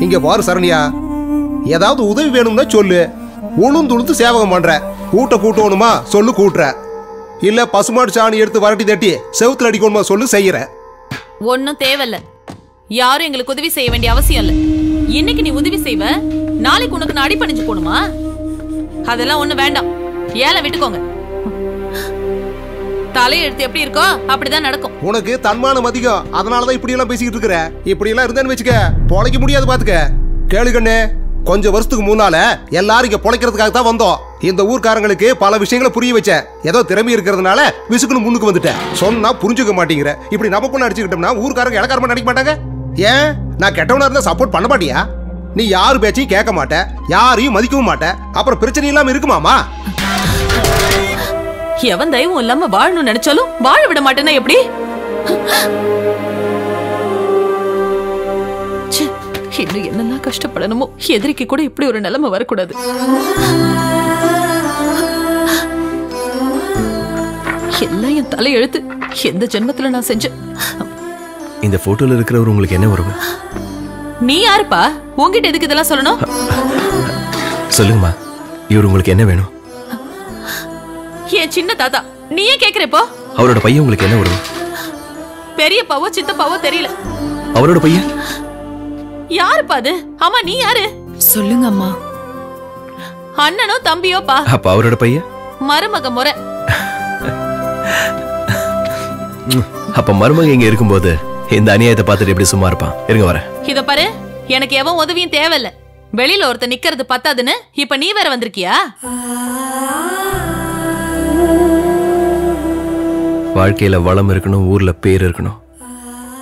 இங்க பாரு சரணியா. ஏதாவது உதவி வேணும்னா சொல்லு. உளுந்து உளுந்து சேவகம் பண்ற. கூட்ட கூட்டணுமா சொல்லு கூட்டுற. இல்ல பசுமாடு சாணி எடுத்து வரட்டி தட்டி செவுத்துல அடிக்கணுமா சொல்லு செய்யற. ஒன்னும் தேவையில்ல. யாரும் எங்களுக்கு உதவி செய்ய வேண்டிய அவசியம் இல்ல. இன்னைக்கு நீ உதவி செய்வ? நாளைக்கு உனக்கு நான் அடிப்பணிஞ்சு போணுமா? அதெல்லாம் ஒண்ணு வேண்டாம். ஏழை விட்டுக்கோங்க. தலையெழுத்து எப்படி இருக்கோ அப்படிதான் நடக்கும். உனக்கு தன்மானம் அதிகம். அதனாலதான் இப்படி எல்லாம் பேசிக்கிட்டு இருக்கிற. இப்படி எல்லாம் இருந்தேன்னு வச்சுக்க பொழைக்க முடியாது பாத்துக்க. கேளு கண்ணு கொஞ்சம் வருஷத்துக்கு முன்னால எல்லாரும் இங்க பொழைக்கிறதுக்காக தான் வந்தோம். இந்த ஊர்க்காரங்களுக்கு பல விஷயங்களை புரிய வச்சேன். ஏதோ திறமை இருக்கிறதுனால விசுக்குன்னு முன்னுக்கு வந்துட்டேன். சொன்னா புரிஞ்சுக்க மாட்டேங்கிற. இப்படி நமக்குன்னு அடிச்சுக்கிட்டோம்னா ஊர்க்காரங்க இலக்காரமா நடிக்க மாட்டாங்க? ஏன்? நான் கெட்டவனா இருந்தா சப்போர்ட் பண்ண மாட்டியா? நீ யார் பேச்சையும் கேட்க மாட்ட. யாரையும் மதிக்கவும் மாட்ட. அப்புறம் பிரச்சனை இல்லாம இருக்குமாமா? எவன் தெய்வம் இல்லாம வாழணும்னு நினைச்சாலும் வாழ விட மாட்டேன்னா எப்படி? இன்னும் என்னெல்லாம் கஷ்டப்படணுமோ? எதிரிக்கு கூட இப்படி ஒரு நிலைமை வரக்கூடாது. எல்லாம் என் தலையெழுத்து எந்த ஜென்மத்துல நான் செஞ்ச இந்த போட்டோல இருக்கிறவர் உங்களுக்கு என்ன உறவு? நீ யாருப்பா? உன்கிட்ட எதுக்கு இதெல்லாம் சொல்லணும்? சொல்லுங்கம்மா. இவர் உங்களுக்கு என்ன வேணும்? என் சின்ன தாத்தா. நீ ஏன் கேக்குற இப்போ? அவரோட பையன் உங்களுக்கு என்ன உறவு பெரியப்பாவோ சித்தப்பாவோ தெரியல. அவரோட பையன்? யாருப்பா அது? ஆமா நீ யாரு? சொல்லுங்க அம்மா அண்ணனோ தம்பியோ பா அப்ப அவரோட பையன்? மருமக முறை. அப்ப மருமக இங்க இருக்கும்போது இந்த அநியாயத்தை பார்த்துட்டு எப்படி சும்மா இருப்பான்? இருங்க வரேன். இத பாரு எனக்கு எவன் உதவியும் தேவையில்ல. வெளியில ஒருத்தன் நிக்கிறது பத்தாதுன்னு இப்ப நீ வேற வந்திருக்கியா? வாழ்க்கையில வளம் இருக்கணும் ஊர்ல பேர் இருக்கணும்.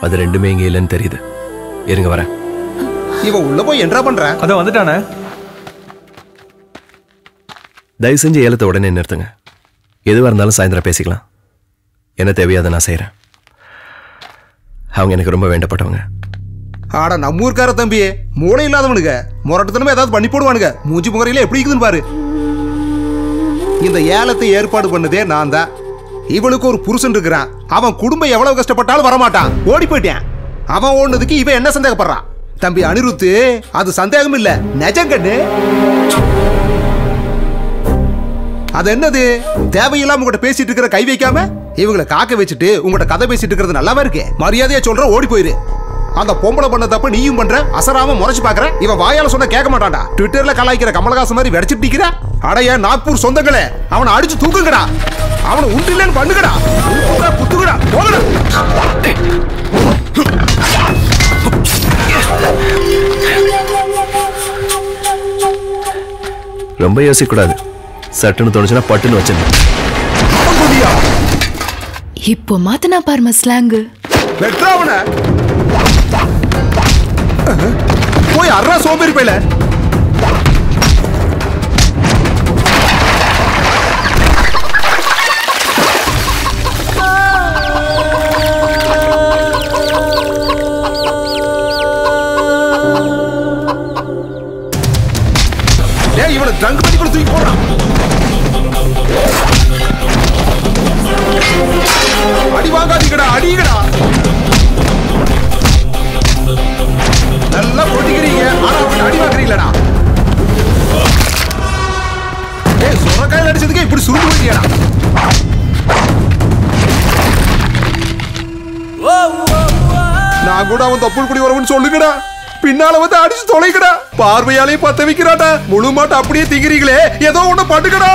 அது ரெண்டுமே இங்க இல்லைன்னு தெரியுது. இருங்க வரேன். இவன் உள்ள போய் என்ன பண்ற? அதான் வந்துட்டானே. தயவு செஞ்சு ஏலத்தை உடனே நிறுத்துங்க. எதுவாக இருந்தாலும் சாயந்தரம் பேசிக்கலாம். என்ன தேவையோ அதை நான் செய்கிறேன் அவங்க எனக்கு ரொம்ப வேண்டப்பட்டவங்க. ஆட நம்ம ஊர்க்கார தம்பி மூளை இல்லாதவனுங்க. முரட்டுத்தனமே ஏதாவது பண்ணி போடுவானுங்க. மூஞ்சி முகரையில எப்படி இருக்குதுன்னு பாரு. இந்த ஏலத்தை ஏற்பாடு பண்ணதே நான் தான் இவளுக்கு ஒரு புருஷன் இருக்கிறான். அவன் குடும்பம் எவ்வளவு கஷ்டப்பட்டாலும் வரமாட்டான். ஓடி போயிட்டேன். அவன் ஓடுனதுக்கு இவன் என்ன சந்தேகப்படுறான்? தம்பி அனிருத்து அது சந்தேகம் இல்ல. நெஜம் கண்ணு. அது என்னது? தேவையில்லாம உங்கள்கிட்ட பேசிட்டு இருக்கிற கை வைக்காம? இவங்களை காக்க வச்சுட்டு உங்கள்கிட்ட கதை பேசிட்டு இருக்கிறது நல்லாவே இருக்கு? மரியாதையா சொல்ற ஓடி போயிரு. அந்த பொம்பளை பண்ண தப்பு நீயும் பண்ற அசராம முறைச்சு பாக்குற இவன் வாயால சொன்ன கேட்க மாட்டான்டா. ட்விட்டர்ல கலாய்க்கிற கமலஹாசன் மாதிரி வெடிச்சிட்டு அடைய நாக்பூர் சொந்தங்களே? அவனை அடிச்சு தூக்குங்கடா. அவனை உண்டில்லைன்னு பண்ணுங்கடா. உப்புடா, குத்துங்கடா. போங்கடா. ரொம்ப யோசிக்கக்கூடாது. சட்டுன்னு தோணுச்சுன்னா பட்டுன்னு வச்சிருந்தேன் இப்போ மாத்தனா பாருமா ஸ்லாங்கு. வெட்றா அவனை. போய் அறா சோம்பேறி பையில. ஏன் இவனை ட்ரங்க் பண்ணி கூட தூக்கி போடுறான். அடி வாங்காதீங்கடா அடிங்கடா. நல்லா போட்டிக்கிறீங்க. ஆனா அவன் அடி வாங்குறீங்களா ஏய் சுரக்காயில் அடிச்சதுக்கே இப்படி சுருண்டு போயிட்டியாடா. நான் கூட அவன் தப்புள் குடி வரவன் சொல்லுங்கடா. பின்னால வந்து அடிச்சு தொலைக்கடா. பார்வையாலே பத்த வைக்கிறாடா. முழு மாட்டை அப்படியே திங்கிறீங்களே ஏதோ ஒண்ணு பண்ணுங்கடா.